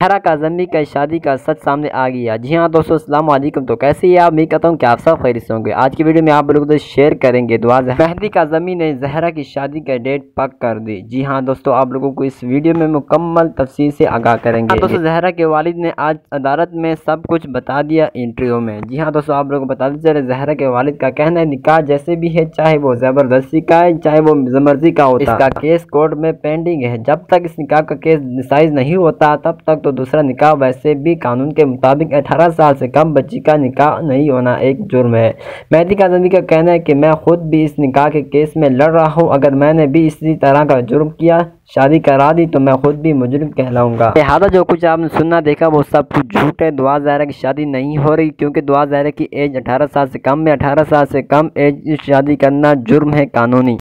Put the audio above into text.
हरा काजमी का शादी का सच सामने आ गया। जी हाँ दोस्तों अस्सलाम वालेकुम तो कैसे ही आप? मैं कहता हूँ कि आप सब खैर से होंगे। आज की वीडियो में आप लोगों को शेयर करेंगे दुआ। मेहंदी काजमी ने जहरा की शादी का डेट पक कर दी। जी हाँ दोस्तों आप लोगों को इस वीडियो में मुकम्मल तफसील से आगाह करेंगे। हाँ दोस्तों जहरा के वालिद ने आज अदालत में सब कुछ बता दिया इंटरव्यू में। जी हाँ दोस्तों आप लोगों को बता चले जहरा के वालिद का कहना है निकाह जैसे भी है चाहे वो ज़बरदस्ती का है चाहे वो मर्ज़ी का होता। इसका केस कोर्ट में पेंडिंग है। जब तक इस निकाह का केस डिसाइज नहीं होता तब तक तो दूसरा निकाह वैसे भी कानून के मुताबिक 18 साल से कम बच्ची का निकाह नहीं होना एक जुर्म है। मेहदी काजमी का कहना है कि मैं खुद भी इस निकाह के केस में लड़ रहा हूँ। अगर मैंने भी इसी तरह का जुर्म किया, शादी करा दी तो मैं खुद भी मुजरिम कहलाऊँगा। लिहाजा जो कुछ आपने सुनना देखा, वो सब कुछ झूठ है। दुआ ज़ायरा की शादी नहीं हो रही, क्योंकि दुआ ज़ायरा की एज 18 साल से कम है 18 साल से कम एज शादी करना जुर्म है कानूनी।